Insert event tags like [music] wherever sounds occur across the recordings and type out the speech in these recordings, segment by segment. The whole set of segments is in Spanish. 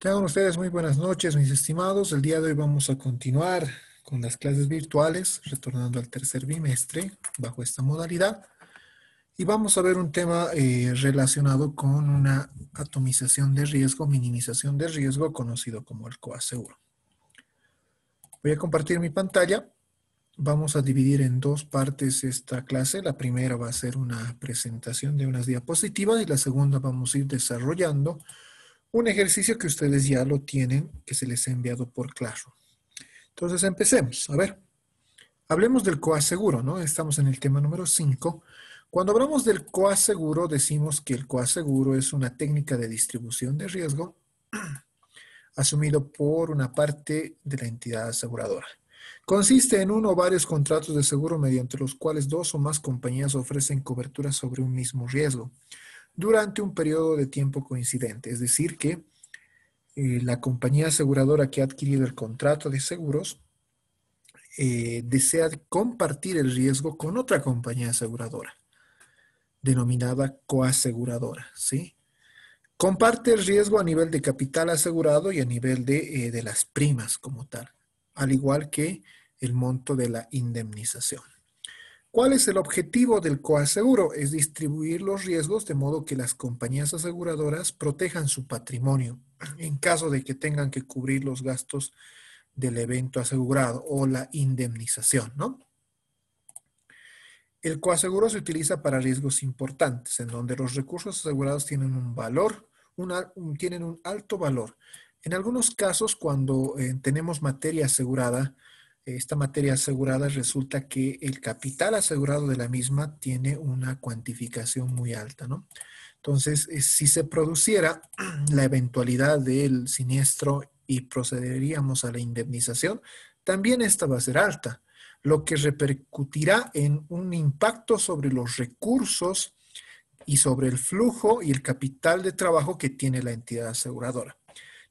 Tengan ustedes muy buenas noches, mis estimados. El día de hoy vamos a continuar con las clases virtuales, retornando al tercer bimestre bajo esta modalidad. Y vamos a ver un tema eh, relacionado con una atomización de riesgo, minimización de riesgo, conocido como el coaseguro. Voy a compartir mi pantalla. Vamos a dividir en dos partes esta clase. La primera va a ser una presentación de unas diapositivas y la segunda vamos a ir desarrollando un ejercicio que ustedes ya lo tienen, que se les ha enviado por Classroom. Entonces empecemos. A ver, hablemos del coaseguro, ¿no? Estamos en el tema número 5. Cuando hablamos del coaseguro, decimos que el coaseguro es una técnica de distribución de riesgo [clears throat] asumido por una parte de la entidad aseguradora. Consiste en uno o varios contratos de seguro mediante los cuales dos o más compañías ofrecen cobertura sobre un mismo riesgo durante un periodo de tiempo coincidente. Es decir, que eh, la compañía aseguradora que ha adquirido el contrato de seguros eh, desea compartir el riesgo con otra compañía aseguradora, denominada coaseguradora, ¿sí? Comparte el riesgo a nivel de capital asegurado y a nivel de, eh, de las primas como tal, al igual que el monto de la indemnización. ¿Cuál es el objetivo del coaseguro? Es distribuir los riesgos de modo que las compañías aseguradoras protejan su patrimonio [clears throat] en caso de que tengan que cubrir los gastos del evento asegurado o la indemnización, ¿no? El coaseguro se utiliza para riesgos importantes, en donde los recursos asegurados tienen un valor, tienen un alto valor. En algunos casos, cuando eh, tenemos materia asegurada, esta materia asegurada resulta que el capital asegurado de la misma tiene una cuantificación muy alta, ¿no? Entonces, eh, si se produciera [clears throat] la eventualidad del siniestro y procederíamos a la indemnización, también esta va a ser alta, lo que repercutirá en un impacto sobre los recursos y sobre el flujo y el capital de trabajo que tiene la entidad aseguradora.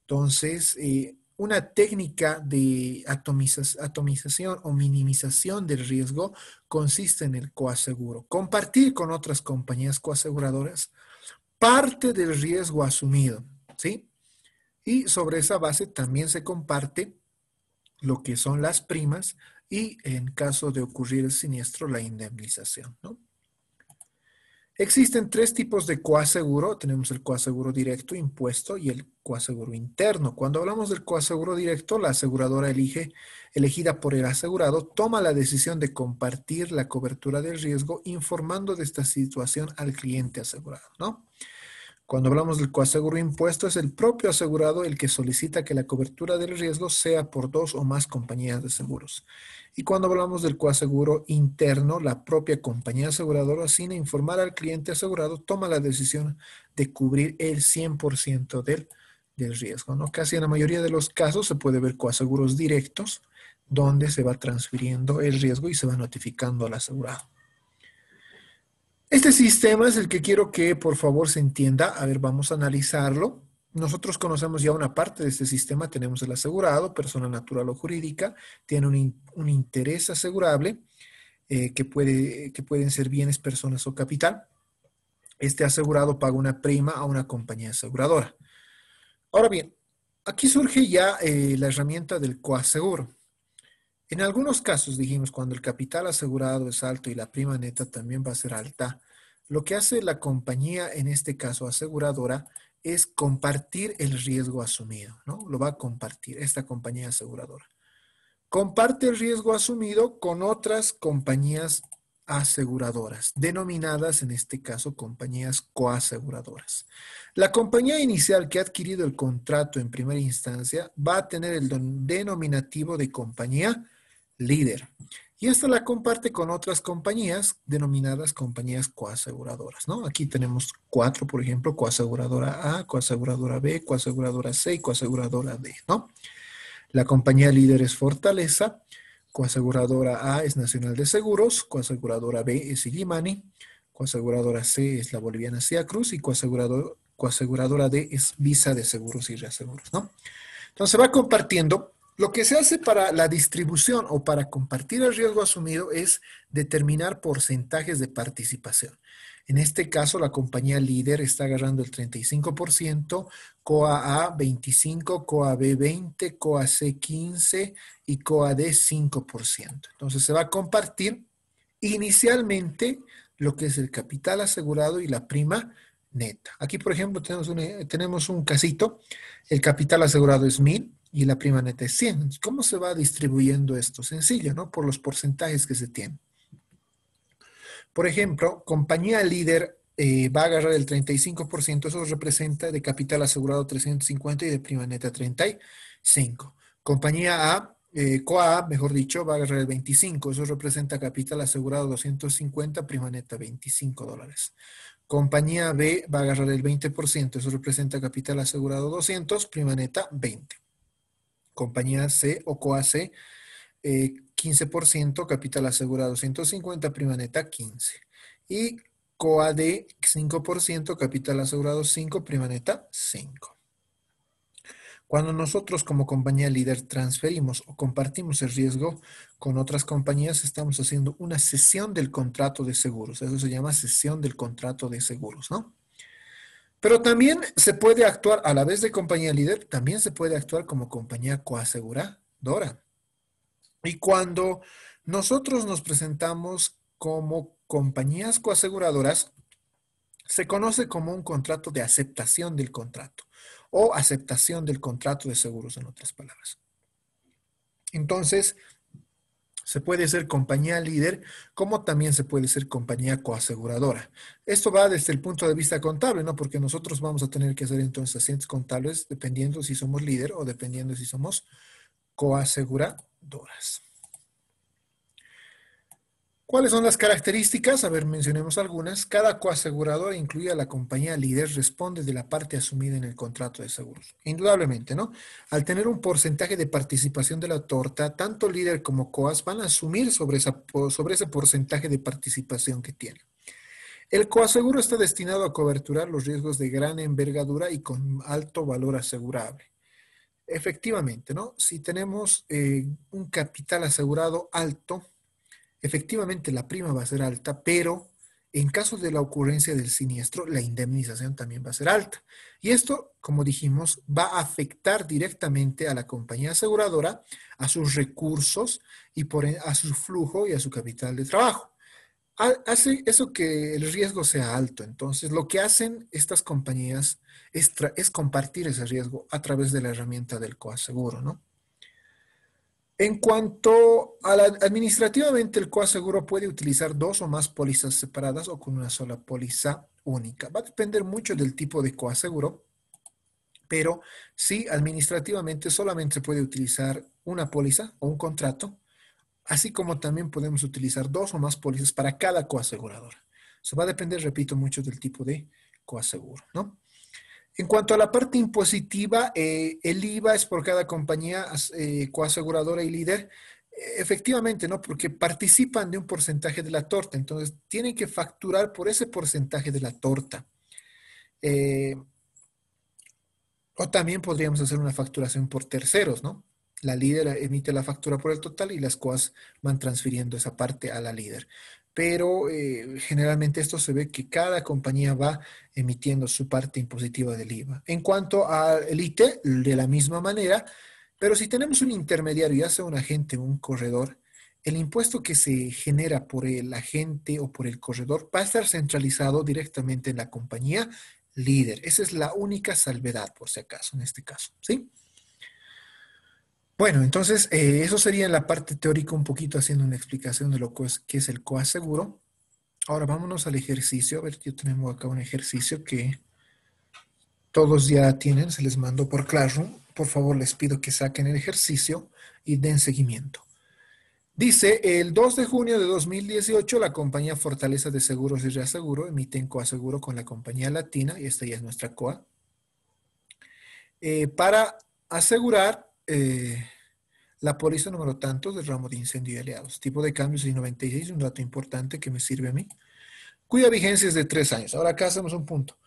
Entonces, eh, una técnica de atomización o minimización del riesgo consiste en el coaseguro. Compartir con otras compañías coaseguradoras parte del riesgo asumido, ¿sí? Y sobre esa base también se comparte lo que son las primas y en caso de ocurrir el siniestro, la indemnización, ¿no? Existen tres tipos de coaseguro. Tenemos el coaseguro directo, impuesto y el coaseguro interno. Cuando hablamos del coaseguro directo, la aseguradora elige, elegida por el asegurado, toma la decisión de compartir la cobertura del riesgo informando de esta situación al cliente asegurado, ¿no? Cuando hablamos del coaseguro impuesto, es el propio asegurado el que solicita que la cobertura del riesgo sea por dos o más compañías de seguros. Y cuando hablamos del coaseguro interno, la propia compañía aseguradora, sin informar al cliente asegurado, toma la decisión de cubrir el 100% del, del riesgo. ¿no? Casi en la mayoría de los casos se puede ver coaseguros directos, donde se va transfiriendo el riesgo y se va notificando al asegurado. Este sistema es el que quiero que por favor se entienda. A ver, vamos a analizarlo. Nosotros conocemos ya una parte de este sistema. Tenemos el asegurado, persona natural o jurídica, tiene un, interés asegurable eh, que, puede, que pueden ser bienes, personas o capital. Este asegurado paga una prima a una compañía aseguradora. Ahora bien, aquí surge ya eh, la herramienta del coaseguro. En algunos casos, dijimos, cuando el capital asegurado es alto y la prima neta también va a ser alta, lo que hace la compañía, en este caso aseguradora, es compartir el riesgo asumido, ¿no? Lo va a compartir esta compañía aseguradora. Comparte el riesgo asumido con otras compañías aseguradoras, denominadas en este caso compañías coaseguradoras. La compañía inicial que ha adquirido el contrato en primera instancia va a tener el denominativo de compañía líder. Y esta la comparte con otras compañías denominadas compañías coaseguradoras, ¿no? Aquí tenemos cuatro, por ejemplo, coaseguradora A, coaseguradora B, coaseguradora C y coaseguradora D, ¿no? La compañía líder es Fortaleza, coaseguradora A es Nacional de Seguros, coaseguradora B es Illimani, coaseguradora C es la boliviana Cia Cruz y coaseguradora D es Visa de Seguros y Reaseguros, ¿no? Entonces va compartiendo lo que se hace para la distribución o para compartir el riesgo asumido es determinar porcentajes de participación. En este caso, la compañía líder está agarrando el 35%, COA A 25, COA B 20, COA C 15 y COA D 5%. Entonces se va a compartir inicialmente lo que es el capital asegurado y la prima neta. Aquí, por ejemplo, tenemos un, tenemos un casito. El capital asegurado es 1000 y la prima neta es 100. ¿Cómo se va distribuyendo esto? Sencillo, ¿no? Por los porcentajes que se tienen. Por ejemplo, compañía líder eh, va a agarrar el 35%, eso representa de capital asegurado 350 y de prima neta 35. Compañía A, eh, COA, mejor dicho, va a agarrar el 25, eso representa capital asegurado 250, prima neta 25 dólares. Compañía B va a agarrar el 20%, eso representa capital asegurado 200, prima neta 20. Compañía C o COA C, 15%, capital asegurado 150, prima neta 15. Y COAD 5%, capital asegurado 5, prima neta 5. Cuando nosotros como compañía líder transferimos o compartimos el riesgo con otras compañías, estamos haciendo una sesión del contrato de seguros. Eso se llama sesión del contrato de seguros, ¿no? Pero también se puede actuar, a la vez de compañía líder, también se puede actuar como compañía coaseguradora. Y cuando nosotros nos presentamos como compañías coaseguradoras, se conoce como un contrato de aceptación del contrato o aceptación del contrato de seguros, en otras palabras. Entonces, se puede ser compañía líder, como también se puede ser compañía coaseguradora. Esto va desde el punto de vista contable, ¿no? Porque nosotros vamos a tener que hacer entonces asientos contables dependiendo si somos líder o dependiendo si somos coaseguradoras. ¿Cuáles son las características? A ver, mencionemos algunas. Cada coaseguradora, incluida la compañía líder, responde de la parte asumida en el contrato de seguros. Indudablemente, ¿no? Al tener un porcentaje de participación de la torta, tanto líder como coas van a asumir sobre, ese porcentaje de participación que tiene. El coaseguro está destinado a coberturar los riesgos de gran envergadura y con alto valor asegurable. Efectivamente, ¿no? Si tenemos eh, un capital asegurado alto, efectivamente la prima va a ser alta, pero en caso de la ocurrencia del siniestro, la indemnización también va a ser alta. Y esto, como dijimos, va a afectar directamente a la compañía aseguradora, a sus recursos y por, a su flujo y a su capital de trabajo. Hace eso que el riesgo sea alto. Entonces, lo que hacen estas compañías es, es compartir ese riesgo a través de la herramienta del coaseguro, ¿no? En cuanto a la, administrativamente, el coaseguro puede utilizar dos o más pólizas separadas o con una sola póliza única. Va a depender mucho del tipo de coaseguro, pero sí, administrativamente solamente puede utilizar una póliza o un contrato, así como también podemos utilizar dos o más pólizas para cada coaseguradora. Eso va a depender, repito, mucho del tipo de coaseguro, ¿no? En cuanto a la parte impositiva, eh, el IVA es por cada compañía eh, coaseguradora y líder. Efectivamente, ¿no? Porque participan de un porcentaje de la torta, entonces tienen que facturar por ese porcentaje de la torta. Eh, o también podríamos hacer una facturación por terceros, ¿no? La líder emite la factura por el total y las coas van transfiriendo esa parte a la líder pero eh, generalmente esto se ve que cada compañía va emitiendo su parte impositiva del IVA. En cuanto al IT, de la misma manera, pero si tenemos un intermediario, ya sea un agente o un corredor, el impuesto que se genera por el agente o por el corredor va a estar centralizado directamente en la compañía líder. Esa es la única salvedad, por si acaso, en este caso, ¿sí? Bueno, entonces eh, eso sería en la parte teórica un poquito haciendo una explicación de lo que es, es el coaseguro. Ahora vámonos al ejercicio. A ver, yo tenemos acá un ejercicio que todos ya tienen, se les mandó por Classroom. Por favor, les pido que saquen el ejercicio y den seguimiento. Dice, el 2 de junio de 2018, la compañía Fortaleza de Seguros y Reaseguro emite coaseguro con la compañía latina, y esta ya es nuestra COA, eh, para asegurar eh, la póliza número tantos del ramo de incendio y aliados. Tipo de cambio 696, un dato importante que me sirve a mí, cuya vigencia es de tres años. Ahora acá hacemos un punto.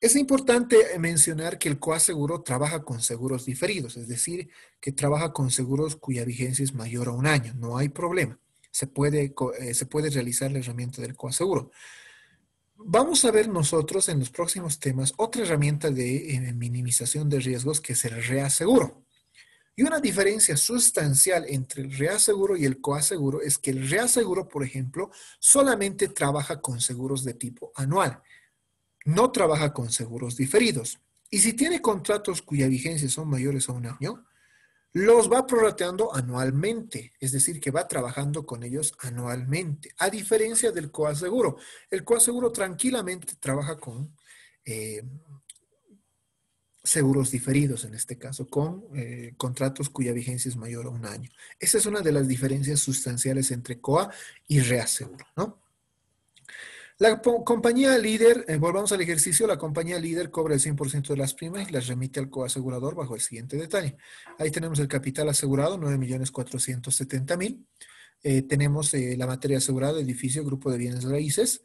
Es importante mencionar que el coaseguro trabaja con seguros diferidos, es decir, que trabaja con seguros cuya vigencia es mayor a un año. No hay problema. Se puede, eh, se puede realizar la herramienta del coaseguro. Vamos a ver nosotros en los próximos temas otra herramienta de eh, minimización de riesgos que es el reaseguro. Y una diferencia sustancial entre el reaseguro y el coaseguro es que el reaseguro, por ejemplo, solamente trabaja con seguros de tipo anual, no trabaja con seguros diferidos. Y si tiene contratos cuya vigencia son mayores a un año, los va prorrateando anualmente, es decir, que va trabajando con ellos anualmente, a diferencia del coaseguro. El coaseguro tranquilamente trabaja con eh, seguros diferidos, en este caso, con eh, contratos cuya vigencia es mayor a un año. Esa es una de las diferencias sustanciales entre COA y reaseguro, ¿no? La compañía líder, eh, volvamos al ejercicio, la compañía líder cobra el 100% de las primas y las remite al coasegurador bajo el siguiente detalle. Ahí tenemos el capital asegurado, 9.470.000. Eh, tenemos la materia asegurada, edificio, grupo de bienes raíces,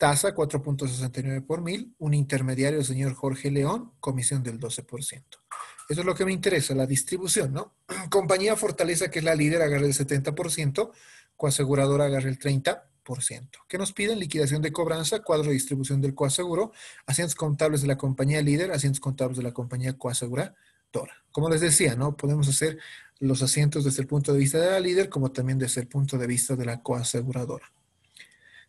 tasa 4.69 por mil, un intermediario, el señor Jorge León, comisión del 12%. Eso es lo que me interesa, la distribución, ¿no? [clears throat] Compañía Fortaleza, que es la líder, agarra el 70%, coaseguradora agarra el 30%. ¿Qué nos piden? Liquidación de cobranza, cuadro de distribución del coaseguro, asientos contables de la compañía líder, asientos contables de la compañía coaseguradora. Como les decía, ¿no? Podemos hacer los asientos desde el punto de vista de la líder, como también desde el punto de vista de la coaseguradora.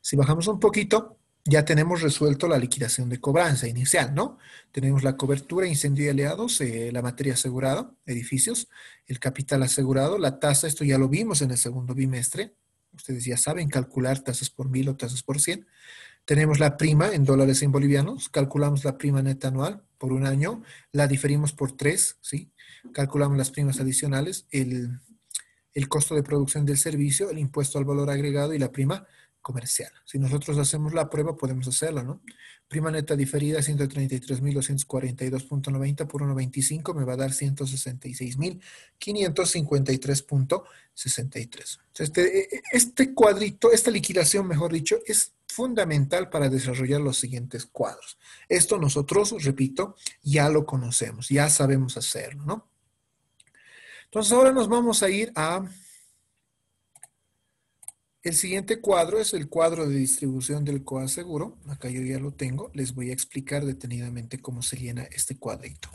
Si bajamos un poquito, ya tenemos resuelto la liquidación de cobranza inicial, ¿no? Tenemos la cobertura, incendio y aliados, eh, la materia asegurada, edificios, el capital asegurado, la tasa, esto ya lo vimos en el segundo bimestre. Ustedes ya saben calcular tasas por mil o tasas por cien. Tenemos la prima en dólares en bolivianos, calculamos la prima neta anual por un año, la diferimos por tres, ¿sí? Calculamos las primas adicionales, el, el costo de producción del servicio, el impuesto al valor agregado y la prima comercial. Si nosotros hacemos la prueba, podemos hacerlo, ¿no? Prima neta diferida, 133.242.90 por 1.25 me va a dar 166.553.63. Este, e, e, este cuadrito, esta liquidación, mejor dicho, es fundamental para desarrollar los siguientes cuadros. Esto nosotros, repito, ya lo conocemos, ya sabemos hacerlo, ¿no? Entonces ahora nos vamos a ir a el siguiente cuadro es el cuadro de distribución del coaseguro. Acá yo ya lo tengo. Les voy a explicar detenidamente cómo se llena este cuadrito.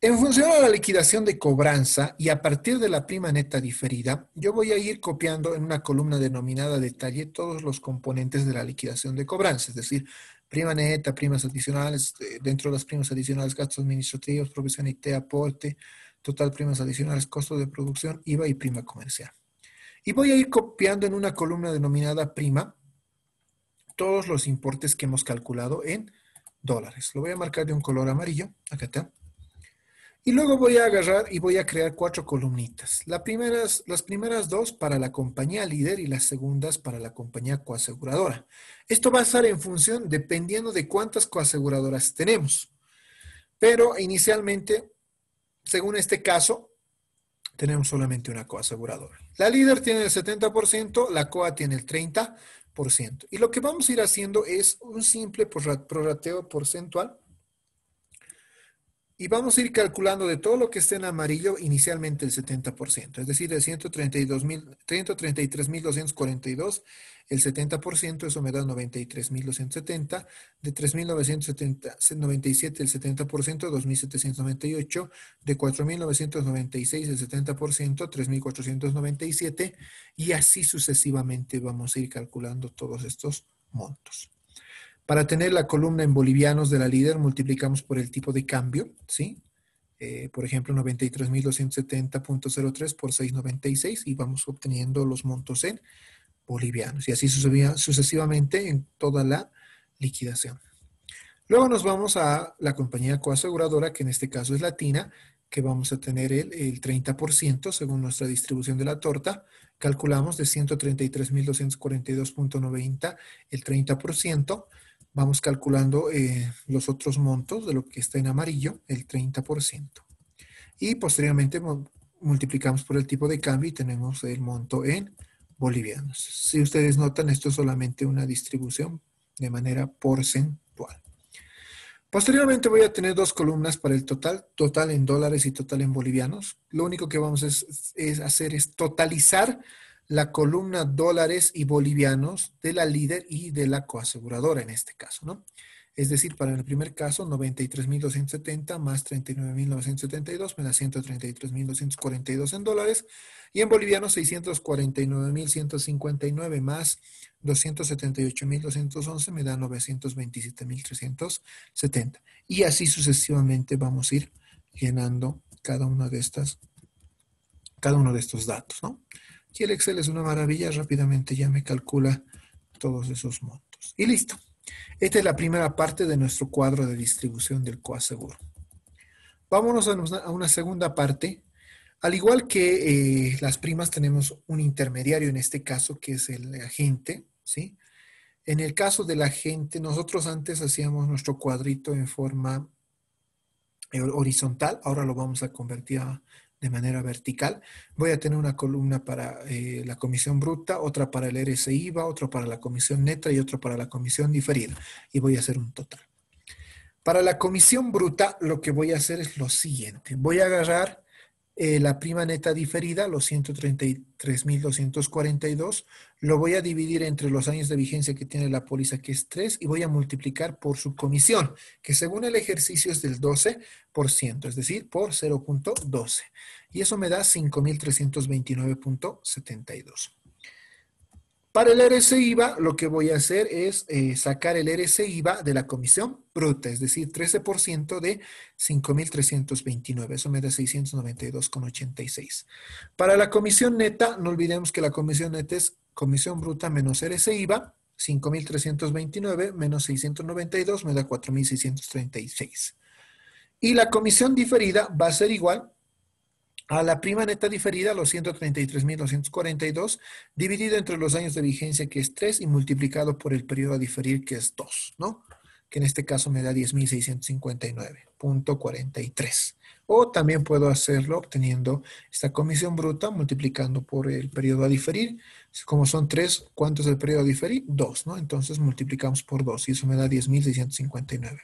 En función a la liquidación de cobranza y a partir de la prima neta diferida, yo voy a ir copiando en una columna denominada detalle todos los componentes de la liquidación de cobranza, es decir, prima neta, primas adicionales, eh, dentro de las primas adicionales, gastos administrativos, provisión IT, aporte, total primas adicionales, costo de producción, IVA y prima comercial. Y voy a ir copiando en una columna denominada prima todos los importes que hemos calculado en dólares. Lo voy a marcar de un color amarillo. Acá está. Y luego voy a agarrar y voy a crear cuatro columnitas. Las primeras, las primeras dos para la compañía líder y las segundas para la compañía coaseguradora. Esto va a estar en función dependiendo de cuántas coaseguradoras tenemos. Pero inicialmente, según este caso, tenemos solamente una coaseguradora. La líder tiene el 70%, la COA tiene el 30%. Y lo que vamos a ir haciendo es un simple prorrateo porcentual y vamos a ir calculando de todo lo que esté en amarillo inicialmente el 70%, es decir, de 133.242, el 70%, eso me da 93.270, de 3.997 el 70%, 2.798, de 4.996 el 70%, 3.497 y así sucesivamente vamos a ir calculando todos estos montos. Para tener la columna en bolivianos de la líder, multiplicamos por el tipo de cambio, ¿sí? Eh, por ejemplo, 93.270.03 por 6.96 y vamos obteniendo los montos en bolivianos y así sucesivamente en toda la liquidación. Luego nos vamos a la compañía coaseguradora, que en este caso es Latina, que vamos a tener el, el 30% según nuestra distribución de la torta. Calculamos de 133.242.90 el 30% vamos calculando eh, los otros montos de lo que está en amarillo, el 30%. Y posteriormente multiplicamos por el tipo de cambio y tenemos el monto en bolivianos. Si ustedes notan, esto es solamente una distribución de manera porcentual. Posteriormente voy a tener dos columnas para el total, total en dólares y total en bolivianos. Lo único que vamos a hacer es totalizar la columna dólares y bolivianos de la líder y de la coaseguradora en este caso, ¿no? Es decir, para el primer caso, 93.270 más 39.972 me da 133.242 en dólares. Y en boliviano, 649.159 más 278.211 me da 927.370. Y así sucesivamente vamos a ir llenando cada una de estas, cada uno de estos datos, ¿no? Y el Excel es una maravilla, rápidamente ya me calcula todos esos montos. Y listo. Esta es la primera parte de nuestro cuadro de distribución del coaseguro. Vámonos a una segunda parte. Al igual que eh, las primas, tenemos un intermediario en este caso, que es el agente, ¿sí? En el caso del agente, nosotros antes hacíamos nuestro cuadrito en forma eh, horizontal, ahora lo vamos a convertir a, de manera vertical. Voy a tener una columna para eh, la comisión bruta, otra para el RSI IVA, otra para la comisión neta y otra para la comisión diferida. Y voy a hacer un total. Para la comisión bruta, lo que voy a hacer es lo siguiente. Voy a agarrar eh, la prima neta diferida, los 133.242, lo voy a dividir entre los años de vigencia que tiene la póliza, que es 3, y voy a multiplicar por su comisión, que según el ejercicio es del 12%, es decir, por 0.12. Y eso me da 5.329.72. Para el RSI IVA, lo que voy a hacer es eh, sacar el RSI IVA de la comisión bruta, es decir, 13% de 5.329. Eso me da 692,86. Para la comisión neta, no olvidemos que la comisión neta es comisión bruta menos RSI IVA, 5.329 menos 692 me da 4.636. Y la comisión diferida va a ser igual a la prima neta diferida, los 133.242, dividido entre los años de vigencia, que es 3, y multiplicado por el periodo a diferir, que es 2, ¿no? Que en este caso me da 10.659.43. O también puedo hacerlo obteniendo esta comisión bruta multiplicando por el periodo a diferir. Como son 3, ¿cuánto es el periodo a diferir? 2, ¿no? Entonces multiplicamos por 2 y eso me da 10.659.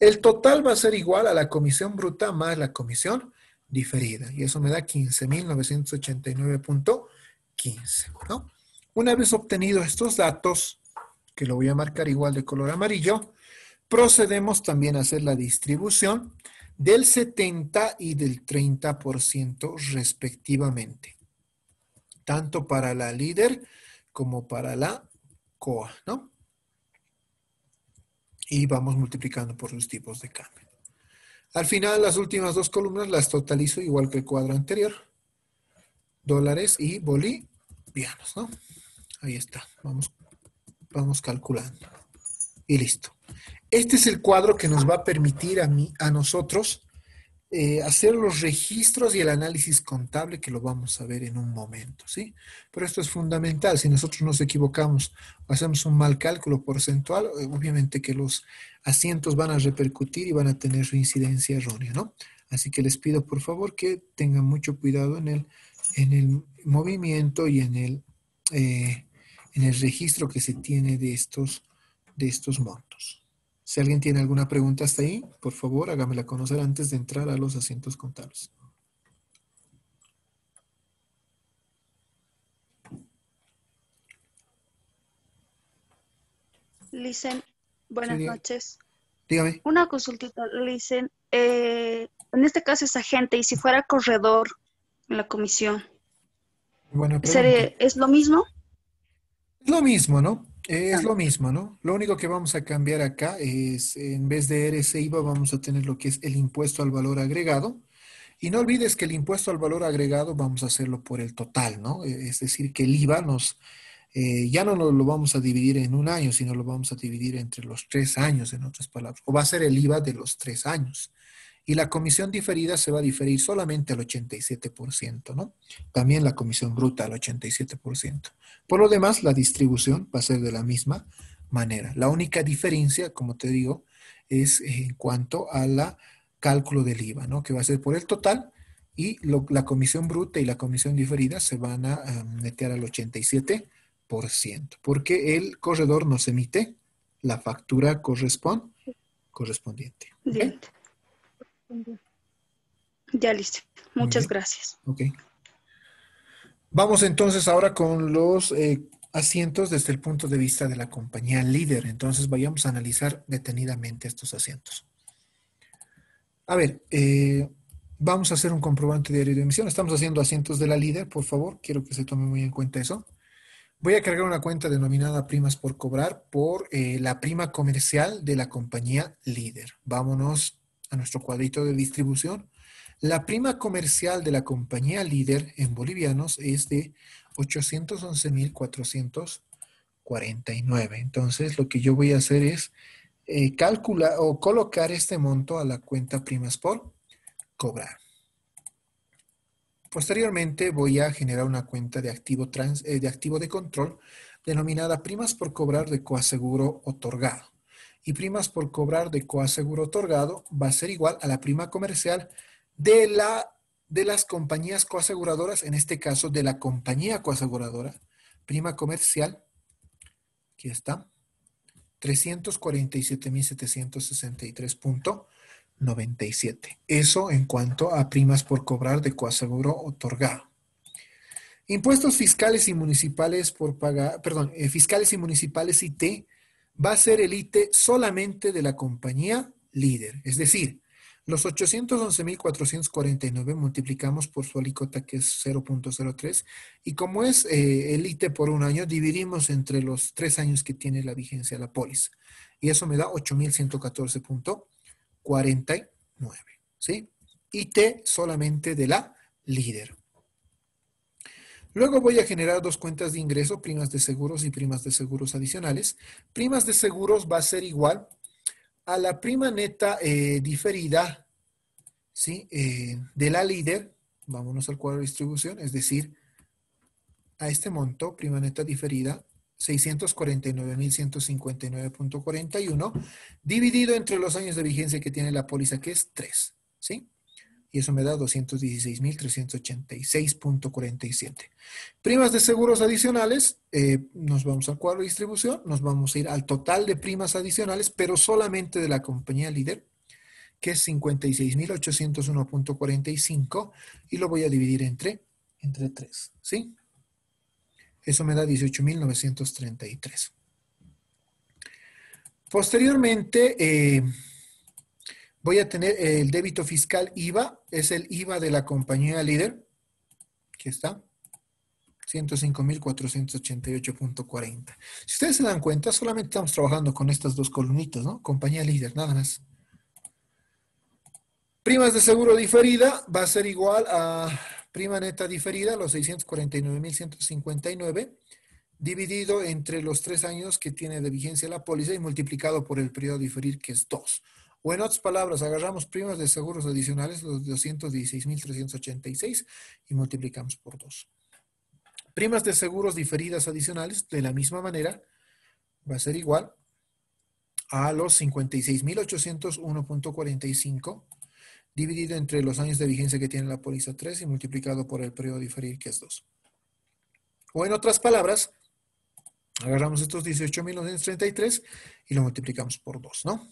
El total va a ser igual a la comisión bruta más la comisión diferida. Y eso me da 15.989.15. ¿no? Una vez obtenido estos datos, que lo voy a marcar igual de color amarillo, procedemos también a hacer la distribución del 70 y del 30% respectivamente, tanto para la líder como para la COA, ¿no? Y vamos multiplicando por los tipos de cambio. Al final, las últimas dos columnas las totalizo igual que el cuadro anterior. Dólares y bolivianos, ¿no? Ahí está. Vamos, vamos calculando. Y listo. Este es el cuadro que nos va a permitir a, mí, a nosotros eh, hacer los registros y el análisis contable que lo vamos a ver en un momento, ¿sí? Pero esto es fundamental. Si nosotros nos equivocamos o hacemos un mal cálculo porcentual, eh, obviamente que los asientos van a repercutir y van a tener su incidencia errónea, ¿no? Así que les pido por favor que tengan mucho cuidado en el, en el movimiento y en el, eh, en el registro que se tiene de estos, de estos montos. Si alguien tiene alguna pregunta hasta ahí, por favor, hágamela conocer antes de entrar a los asientos contables. Licen, buenas noches. Dígame. Una consultita, Licen. Eh, en este caso es agente y si fuera corredor en la comisión. ¿es lo mismo? Es lo mismo, ¿no? Es lo mismo, ¿no? Lo único que vamos a cambiar acá es, en vez de RC IVA, vamos a tener lo que es el impuesto al valor agregado. Y no olvides que el impuesto al valor agregado vamos a hacerlo por el total, ¿no? E, es decir, que el IVA nos, eh, ya no lo, lo, vamos a dividir en un año, sino lo vamos a dividir entre los tres años, en otras palabras. O va a ser el IVA de los tres años y la comisión diferida se va a diferir solamente al 87%, ¿no? También la comisión bruta al 87%. Por lo demás, la distribución va a ser de la misma manera. La única diferencia, como te digo, es en cuanto a la cálculo del IVA, ¿no? Que va a ser por el total y la comisión bruta y la comisión diferida se van a meter al 87%, porque el corredor nos emite la factura correspondiente. Ya listo. Muchas gracias. Ok. Vamos entonces ahora con los eh, asientos desde el punto de vista de la compañía líder. Entonces vayamos a analizar detenidamente estos asientos. A ver, eh, vamos a hacer un comprobante diario de emisión. Estamos haciendo asientos de la líder, por favor. Quiero que se tome muy en cuenta eso. Voy a cargar una cuenta denominada primas por cobrar por eh, la prima comercial de la compañía líder. Vámonos a nuestro cuadrito de distribución. La prima comercial de la compañía líder en bolivianos es de 811.449. Entonces, lo que yo voy a hacer es eh, calcular o colocar este monto a la cuenta primas por cobrar. Posteriormente voy a generar una cuenta de activo, trans, eh, de, activo de control denominada primas por cobrar de coaseguro otorgado. Y primas por cobrar de coaseguro otorgado va a ser igual a la prima comercial de la de las compañías coaseguradoras, en este caso de la compañía coaseguradora, prima comercial, aquí está, 347.763.97. Eso en cuanto a primas por cobrar de coaseguro otorgado. Impuestos fiscales y municipales por pagar, perdón, eh, fiscales y municipales IT va a ser el IT solamente de la compañía líder, es decir, los 811.449 multiplicamos por su alicota que es 0.03 y como es eh, el ITE por un año, dividimos entre los tres años que tiene la vigencia de la póliza. Y eso me da 8.114.49. ¿Sí? IT solamente de la líder. Luego voy a generar dos cuentas de ingreso, primas de seguros y primas de seguros adicionales. Primas de seguros va a ser igual a la prima neta eh, diferida ¿sí? Eh, de la líder, vámonos al cuadro de distribución, es decir, a este monto, prima neta diferida, 649.159.41, dividido entre los años de vigencia que tiene la póliza, que es 3, ¿sí? Y eso me da 216.386.47. Primas de seguros adicionales, eh, nos vamos al cuadro de distribución, nos vamos a ir al total de primas adicionales, pero solamente de la compañía líder, que es 56.801.45 y lo voy a dividir entre, entre 3, ¿sí? Eso me da 18.933. Posteriormente, eh, voy a tener el débito fiscal IVA, es el IVA de la compañía líder, que está, 105.488.40. Si ustedes se dan cuenta, solamente estamos trabajando con estas dos columnitas, ¿no? Compañía líder, nada más. Primas de seguro diferida va a ser igual a prima neta diferida, los 649.159, dividido entre los tres años que tiene de vigencia la póliza y multiplicado por el periodo diferir, que es 2. O en otras palabras, agarramos primas de seguros adicionales, los 216.386, y multiplicamos por 2. Primas de seguros diferidas adicionales, de la misma manera, va a ser igual a los 56.801.45 dividido entre los años de vigencia que tiene la póliza 3 y multiplicado por el periodo diferir que es 2. O en otras palabras, agarramos estos 18.933 y lo multiplicamos por 2, ¿no?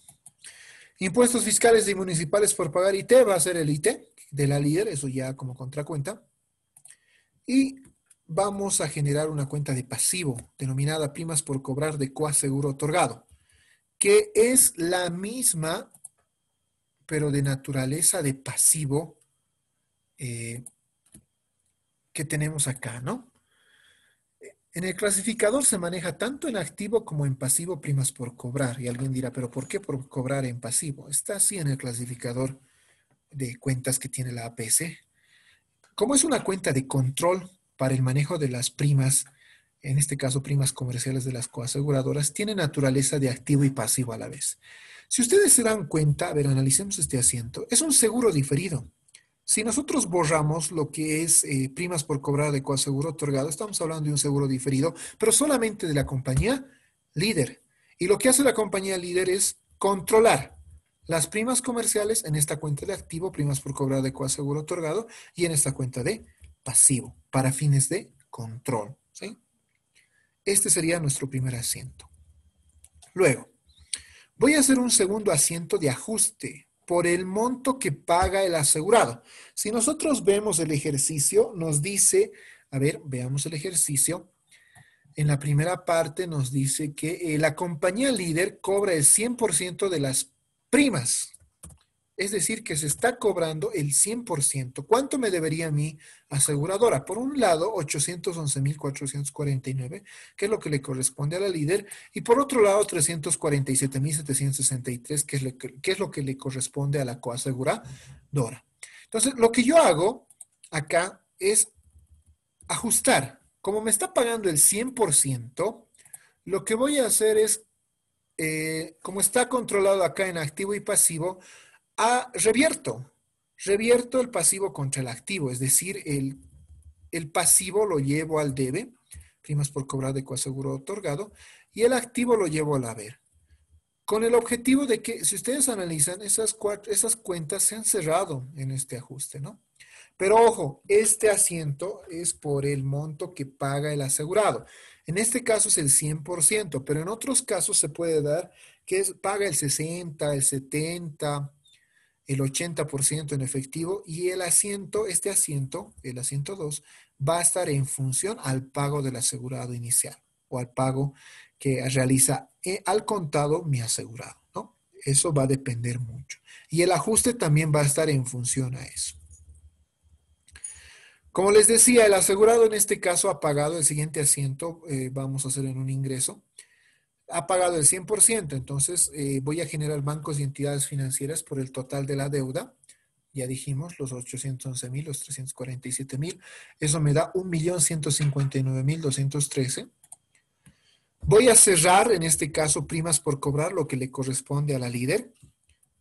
Impuestos fiscales y municipales por pagar IT va a ser el IT de la líder, eso ya como contracuenta. Y vamos a generar una cuenta de pasivo denominada primas por cobrar de coaseguro otorgado, que es la misma pero de naturaleza de pasivo eh, que tenemos acá, ¿no? En el clasificador se maneja tanto en activo como en pasivo primas por cobrar. Y alguien dirá, pero ¿por qué por cobrar en pasivo? Está así en el clasificador de cuentas que tiene la APC. Como es una cuenta de control para el manejo de las primas, en este caso primas comerciales de las coaseguradoras, tiene naturaleza de activo y pasivo a la vez. Si ustedes se dan cuenta, a ver, analicemos este asiento, es un seguro diferido. Si nosotros borramos lo que es eh, primas por cobrar de coaseguro otorgado, estamos hablando de un seguro diferido, pero solamente de la compañía líder. Y lo que hace la compañía líder es controlar las primas comerciales en esta cuenta de activo, primas por cobrar de coaseguro otorgado, y en esta cuenta de pasivo, para fines de control. Este sería nuestro primer asiento. Luego, Voy a hacer un segundo asiento de ajuste por el monto que paga el asegurado. Si nosotros vemos el ejercicio, nos dice A ver, veamos el ejercicio. En la primera parte nos dice que eh, la compañía líder cobra el 100% de las primas. Es decir, que se está cobrando el 100%. ¿Cuánto me debería mí aseguradora? Por un lado, 811.449, que es lo que le corresponde a la líder, y por otro lado, 347.763, que, es que es lo que le corresponde a la coaseguradora. Entonces, lo que yo hago acá es ajustar. Como me está pagando el 100%, lo que voy a hacer es, eh, como está controlado acá en activo y pasivo, a, revierto, revierto el pasivo contra el activo, es decir, el, el pasivo lo llevo al debe, primas por cobrar de coaseguro otorgado, y el activo lo llevo al haber. Con el objetivo de que, si ustedes analizan, esas, esas cuentas se han cerrado en este ajuste, ¿no? Pero ojo, este asiento es por el monto que paga el asegurado. En este caso es el 100%, pero en otros casos se puede dar que paga el 60, el 70, el 80% en efectivo y el asiento, este asiento, el asiento 2, va a estar en función al pago del asegurado inicial o al pago que realiza eh, al contado mi asegurado, ¿no? Eso va a depender mucho. Y el ajuste también va a estar en función a eso. Como les decía, el asegurado en este caso ha pagado el siguiente asiento, eh, vamos a hacer en un ingreso, ha pagado el 100%, entonces eh, voy a generar bancos y entidades financieras por el total de la deuda. Ya dijimos, los 811 mil, los 347 mil. Eso me da 1.159.213. Voy a cerrar, en este caso, primas por cobrar, lo que le corresponde a la líder.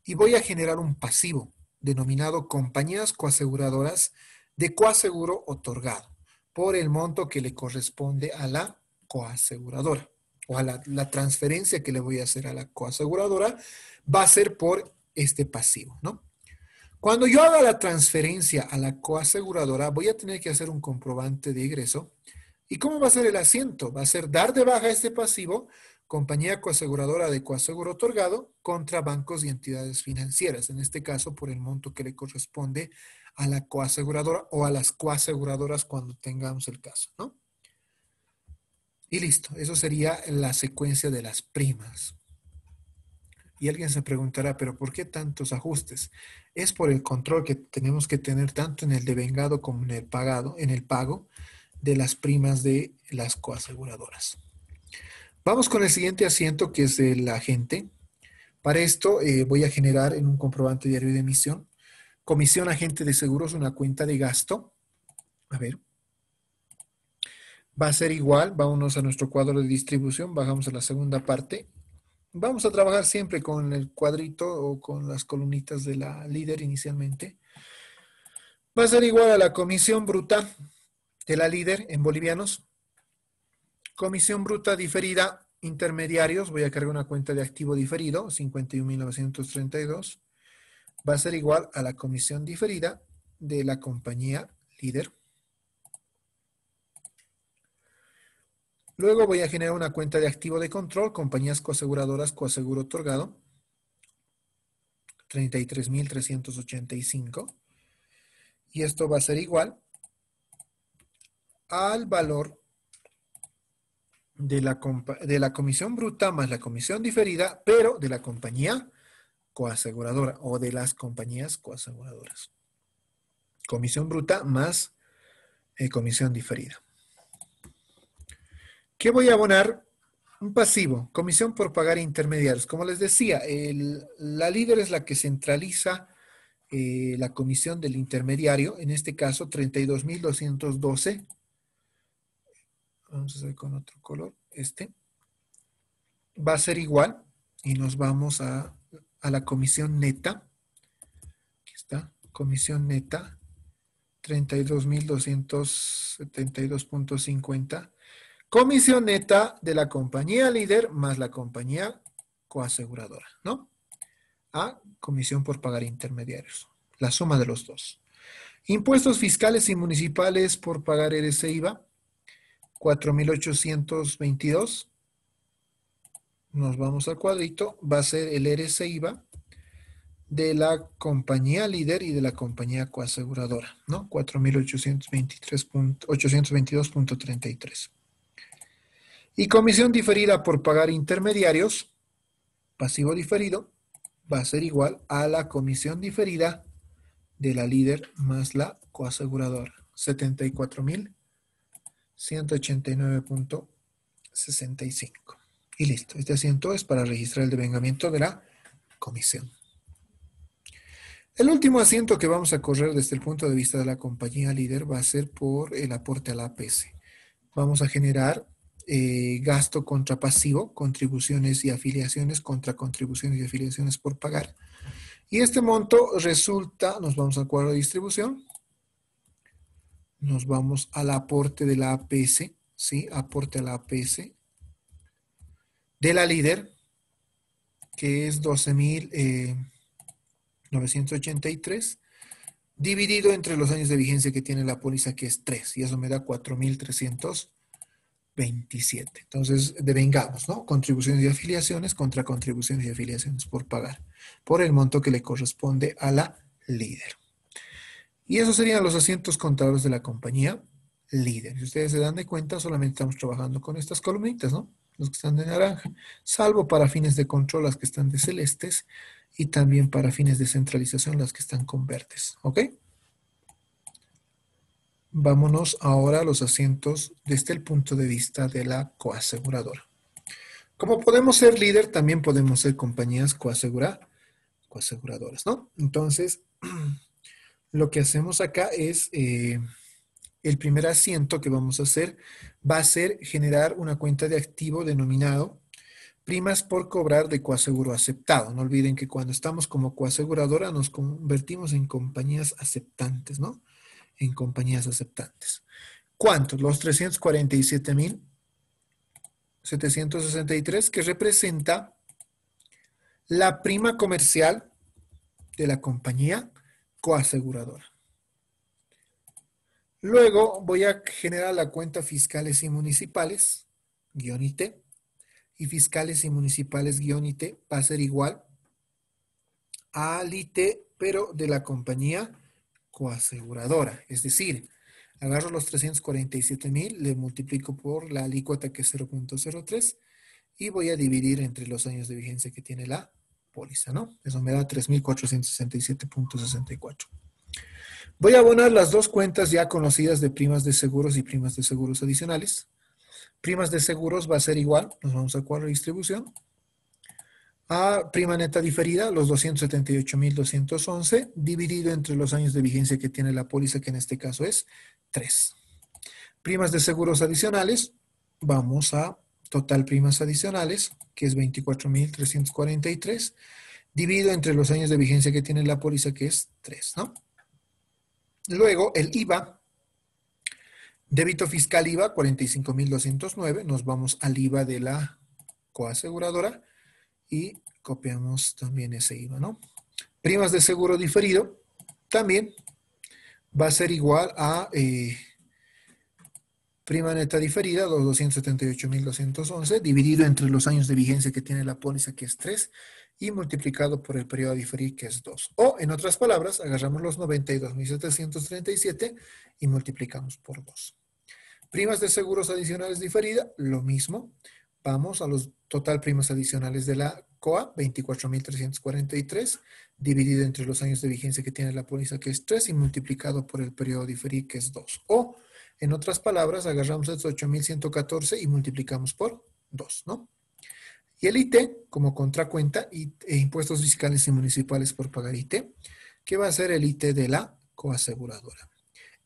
Y voy a generar un pasivo denominado compañías coaseguradoras de coaseguro otorgado por el monto que le corresponde a la coaseguradora o a la, transferencia que le voy a hacer a la coaseguradora va a ser por este pasivo, ¿no? Cuando yo haga la transferencia a la coaseguradora, voy a tener que hacer un comprobante de ingreso. ¿Y cómo va a ser el asiento? Va a ser dar de baja este pasivo, compañía coaseguradora de coaseguro otorgado, contra bancos y entidades financieras, en este caso por el monto que le corresponde a la coaseguradora o a las coaseguradoras cuando tengamos el caso, ¿no? Y listo, eso sería la secuencia de las primas. Y alguien se preguntará, pero ¿por qué tantos ajustes? Es por el control que tenemos que tener tanto en el devengado como en el pagado, en el pago de las primas de las coaseguradoras. Vamos con el siguiente asiento que es el agente. Para esto eh, voy a generar en un comprobante diario de emisión comisión agente de seguros una cuenta de gasto. A ver, va a ser igual, vámonos a nuestro cuadro de distribución, bajamos a la segunda parte. Vamos a trabajar siempre con el cuadrito o con las columnitas de la líder inicialmente. Va a ser igual a la comisión bruta de la líder en bolivianos. Comisión bruta diferida intermediarios, voy a cargar una cuenta de activo diferido, 51.932. Va a ser igual a la comisión diferida de la compañía líder Luego voy a generar una cuenta de activo de control, compañías coaseguradoras, coaseguro otorgado, 33.385. Y esto va a ser igual al valor de la, de la comisión bruta más la comisión diferida, pero de la compañía coaseguradora o de las compañías coaseguradoras. Comisión bruta más eh, comisión diferida. ¿Qué voy a abonar? Un pasivo, comisión por pagar intermediarios. Como les decía, la líder es la que centraliza eh, la comisión del intermediario, en este caso 32.212. Vamos a hacer con otro color, este. Va a ser igual y nos vamos a, a la comisión neta. Aquí está, comisión neta, 32.272.50 Comisión neta de la compañía líder más la compañía coaseguradora, ¿no? A comisión por pagar intermediarios. La suma de los dos. Impuestos fiscales y municipales por pagar RC IVA, 4.822. Nos vamos al cuadrito. Va a ser el RC IVA de la compañía líder y de la compañía coaseguradora, ¿no? 4.822.33. Y comisión diferida por pagar intermediarios, pasivo diferido, va a ser igual a la comisión diferida de la líder más la coaseguradora, 74.189.65. Y listo, este asiento es para registrar el devengamiento de la comisión. El último asiento que vamos a correr desde el punto de vista de la compañía líder va a ser por el aporte a la APS. Vamos a generar eh, gasto contra pasivo, contribuciones y afiliaciones contra contribuciones y afiliaciones por pagar. Y este monto resulta, nos vamos al cuadro de distribución, nos vamos al aporte de la APS, ¿sí? Aporte a la APS de la líder, que es 12.983, dividido entre los años de vigencia que tiene la póliza, que es 3, y eso me da 4.300 27. Entonces, devengamos, ¿no? Contribuciones y afiliaciones contra contribuciones y afiliaciones por pagar, por el monto que le corresponde a la líder. Y esos serían los asientos contables de la compañía líder. Si ustedes se dan de cuenta, solamente estamos trabajando con estas columnitas, ¿no? Los que están de naranja, salvo para fines de control las que están de celestes y también para fines de centralización las que están con verdes, ¿ok? Vámonos ahora a los asientos desde el punto de vista de la coaseguradora. Como podemos ser líder, también podemos ser compañías coaseguradoras, ¿no? Entonces, [clears throat] lo que hacemos acá es, eh, el primer asiento que vamos a hacer va a ser generar una cuenta de activo denominado primas por cobrar de coaseguro aceptado. No olviden que cuando estamos como coaseguradora nos convertimos en compañías aceptantes, ¿no? En compañías aceptantes. ¿Cuántos? Los 347.763 que representa la prima comercial de la compañía coaseguradora. Luego voy a generar la cuenta fiscales y municipales, guion IT, y fiscales y municipales, guion IT, va a ser igual al IT, pero de la compañía coaseguradora. Es decir, agarro los 347 mil, le multiplico por la alícuota que es 0.03 y voy a dividir entre los años de vigencia que tiene la póliza, ¿no? Eso me da 3.467.64. Voy a abonar las dos cuentas ya conocidas de primas de seguros y primas de seguros adicionales. Primas de seguros va a ser igual, nos vamos a cuadro de distribución, a prima neta diferida, los 278.211, dividido entre los años de vigencia que tiene la póliza, que en este caso es 3. Primas de seguros adicionales, vamos a total primas adicionales, que es 24.343, dividido entre los años de vigencia que tiene la póliza, que es 3, ¿no? Luego, el IVA, débito fiscal IVA, 45.209, nos vamos al IVA de la coaseguradora, y copiamos también ese IVA, ¿no? Primas de seguro diferido también va a ser igual a eh, prima neta diferida, los 278.211, dividido entre los años de vigencia que tiene la póliza, que es 3, y multiplicado por el periodo a diferir, que es 2. O, en otras palabras, agarramos los 92.737 y multiplicamos por 2. Primas de seguros adicionales diferida, lo mismo. Vamos a los total primas adicionales de la COA, 24.343, dividido entre los años de vigencia que tiene la póliza, que es 3, y multiplicado por el periodo diferido, que es 2. O, en otras palabras, agarramos estos 8.114 y multiplicamos por 2, ¿no? Y el IT, como contracuenta, e impuestos fiscales y municipales por pagar IT, que va a ser el IT de la coaseguradora.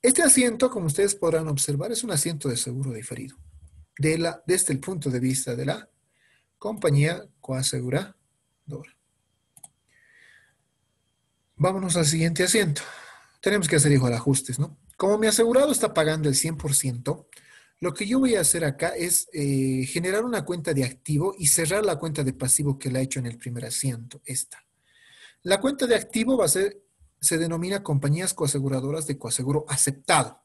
Este asiento, como ustedes podrán observar, es un asiento de seguro diferido de la, desde el punto de vista de la compañía coaseguradora. Vámonos al siguiente asiento. Tenemos que hacer igual ajustes, ¿no? Como mi asegurado está pagando el 100%, lo que yo voy a hacer acá es eh, generar una cuenta de activo y cerrar la cuenta de pasivo que la he hecho en el primer asiento, esta. La cuenta de activo va a ser, se denomina compañías coaseguradoras de coaseguro aceptado.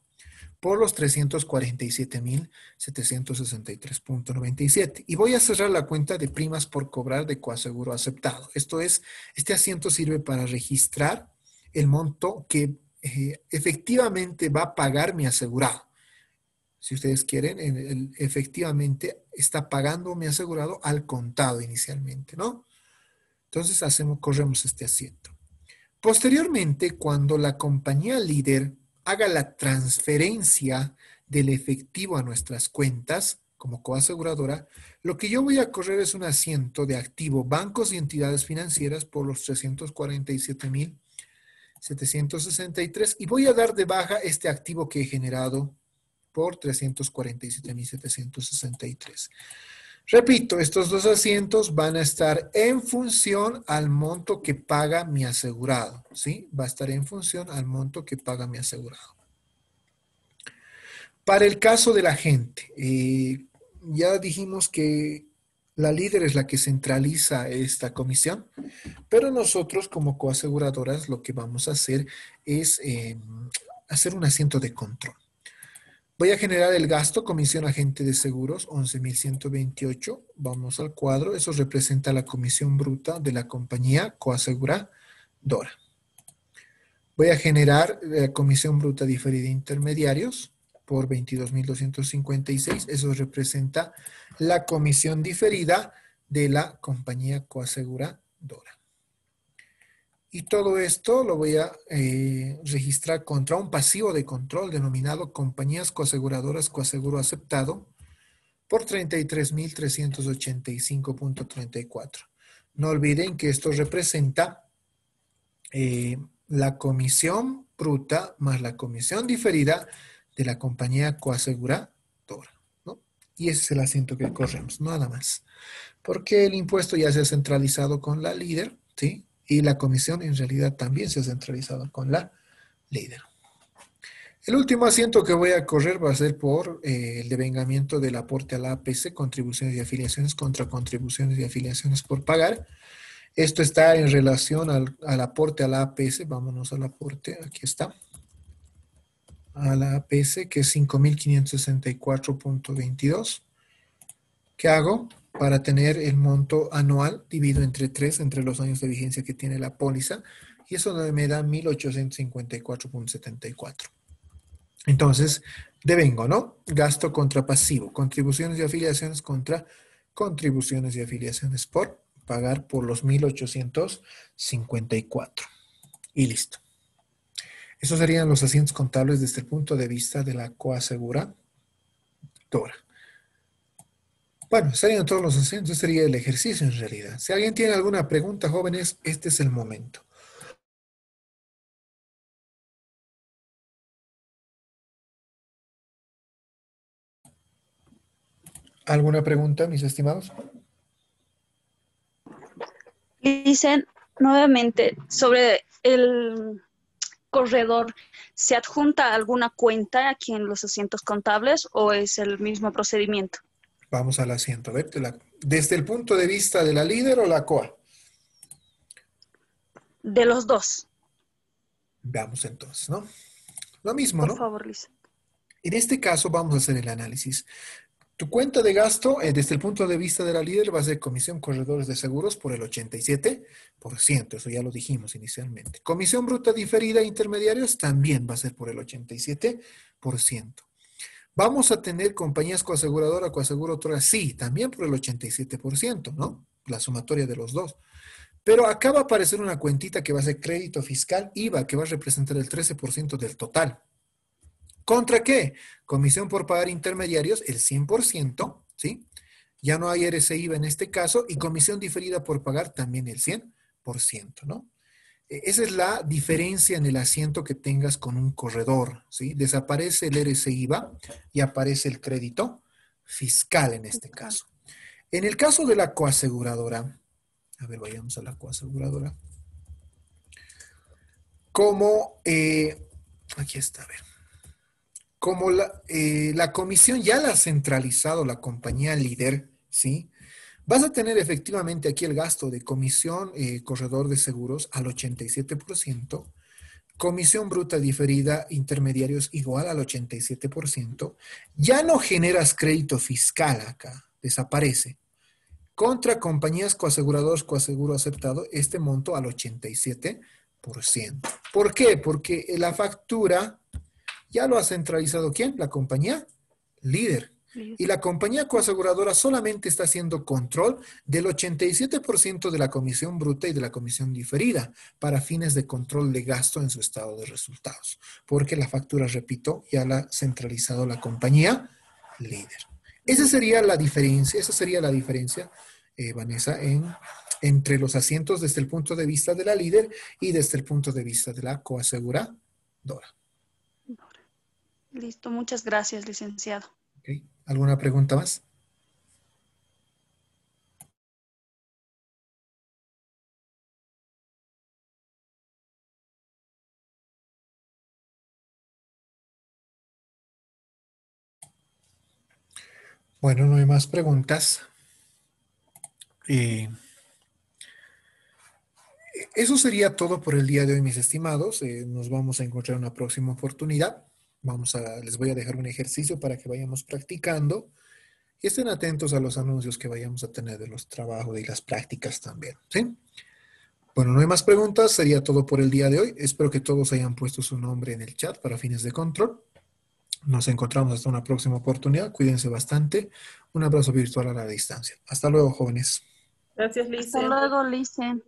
Por los 347.763.97. Y voy a cerrar la cuenta de primas por cobrar de coaseguro aceptado. Esto es, este asiento sirve para registrar el monto que eh, efectivamente va a pagar mi asegurado. Si ustedes quieren, efectivamente está pagando mi asegurado al contado inicialmente, ¿no? Entonces hacemos, corremos este asiento. Posteriormente, cuando la compañía líder haga la transferencia del efectivo a nuestras cuentas como coaseguradora, lo que yo voy a correr es un asiento de activo bancos y entidades financieras por los 347.763 y voy a dar de baja este activo que he generado por 347.763. Repito, estos dos asientos van a estar en función al monto que paga mi asegurado, ¿sí? Va a estar en función al monto que paga mi asegurado. Para el caso de la gente, eh, ya dijimos que la líder es la que centraliza esta comisión, pero nosotros como coaseguradoras lo que vamos a hacer es eh, hacer un asiento de control. Voy a generar el gasto, comisión agente de seguros, 11.128. Vamos al cuadro. Eso representa la comisión bruta de la compañía coaseguradora. Voy a generar la eh, comisión bruta diferida de intermediarios por 22.256. Eso representa la comisión diferida de la compañía coaseguradora. Y todo esto lo voy a eh, registrar contra un pasivo de control denominado compañías coaseguradoras coaseguro aceptado por 33.385.34. No olviden que esto representa eh, la comisión bruta más la comisión diferida de la compañía coaseguradora. Y ese es el asiento que corremos, nada más. Porque el impuesto ya se ha centralizado con la líder, ¿sí? Y la comisión en realidad también se ha centralizado con la líder. El último asiento que voy a correr va a ser por eh, el devengamiento del aporte a la APC, contribuciones y afiliaciones contra contribuciones y afiliaciones por pagar. Esto está en relación al, al aporte a la APS. Vámonos al aporte, aquí está. A la APS, que es 5.564.22. ¿Qué hago? Para tener el monto anual dividido entre tres, entre los años de vigencia que tiene la póliza, y eso me da 1854.74. Entonces, devengo, ¿no? Gasto contra pasivo, contribuciones y afiliaciones contra contribuciones y afiliaciones por pagar por los 1854. Y listo. Esos serían los asientos contables desde el punto de vista de la coaseguradora. Bueno, serían todos los asientos, este sería el ejercicio en realidad. Si alguien tiene alguna pregunta, jóvenes, este es el momento. ¿Alguna pregunta, mis estimados? Dicen nuevamente sobre el corredor, ¿se adjunta alguna cuenta aquí en los asientos contables o es el mismo procedimiento? Vamos al asiento. A desde el punto de vista de la líder o la COA. De los dos. Veamos entonces, ¿no? Lo mismo, ¿no? Por favor, Lisa. En este caso vamos a hacer el análisis. Tu cuenta de gasto, eh, desde el punto de vista de la líder, va a ser comisión corredores de seguros por el 87%, eso ya lo dijimos inicialmente. Comisión bruta diferida intermediarios también va a ser por el 87%. ¿Vamos a tener compañías coaseguradoras, coaseguro Sí, también por el 87%, ¿no? La sumatoria de los dos. Pero acá va a aparecer una cuentita que va a ser crédito fiscal IVA, que va a representar el 13% del total. ¿Contra qué? Comisión por pagar intermediarios, el 100%, ¿sí? Ya no hay RC-IVA en este caso, y comisión diferida por pagar también el 100%, ¿no? E, esa es la diferencia en el asiento que tengas con un corredor, ¿sí? Desaparece el RCIVA y aparece el crédito fiscal en este caso. En el caso de la coaseguradora, a ver, vayamos a la coaseguradora. Como, eh, aquí está, a ver. Como la, eh, la comisión ya la ha centralizado la compañía líder, ¿sí? Vas a tener efectivamente aquí el gasto de comisión eh, corredor de seguros al 87%, comisión bruta diferida intermediarios igual al 87%, ya no generas crédito fiscal acá, desaparece. Contra compañías coaseguradoras, coaseguro aceptado, este monto al 87%. ¿Por qué? Porque la factura ya lo ha centralizado ¿quién? La compañía líder. Y la compañía coaseguradora solamente está haciendo control del 87% de la comisión bruta y de la comisión diferida para fines de control de gasto en su estado de resultados. Porque la factura, repito, ya la ha centralizado la compañía líder. Esa sería la diferencia, esa sería la diferencia, eh, Vanessa, en, entre los asientos desde el punto de vista de la líder y desde el punto de vista de la coaseguradora. Listo, muchas gracias, licenciado. ¿Alguna pregunta más? Bueno, no hay más preguntas. Eh, eso sería todo por el día de hoy, mis estimados. Eh, nos vamos a encontrar en una próxima oportunidad. Vamos a, les voy a dejar un ejercicio para que vayamos practicando y estén atentos a los anuncios que vayamos a tener de los trabajos y las prácticas también. ¿sí? Bueno, no hay más preguntas, sería todo por el día de hoy. Espero que todos hayan puesto su nombre en el chat para fines de control. Nos encontramos hasta una próxima oportunidad. Cuídense bastante. Un abrazo virtual a la distancia. Hasta luego, jóvenes. Gracias, Lice. Hasta luego, Lice.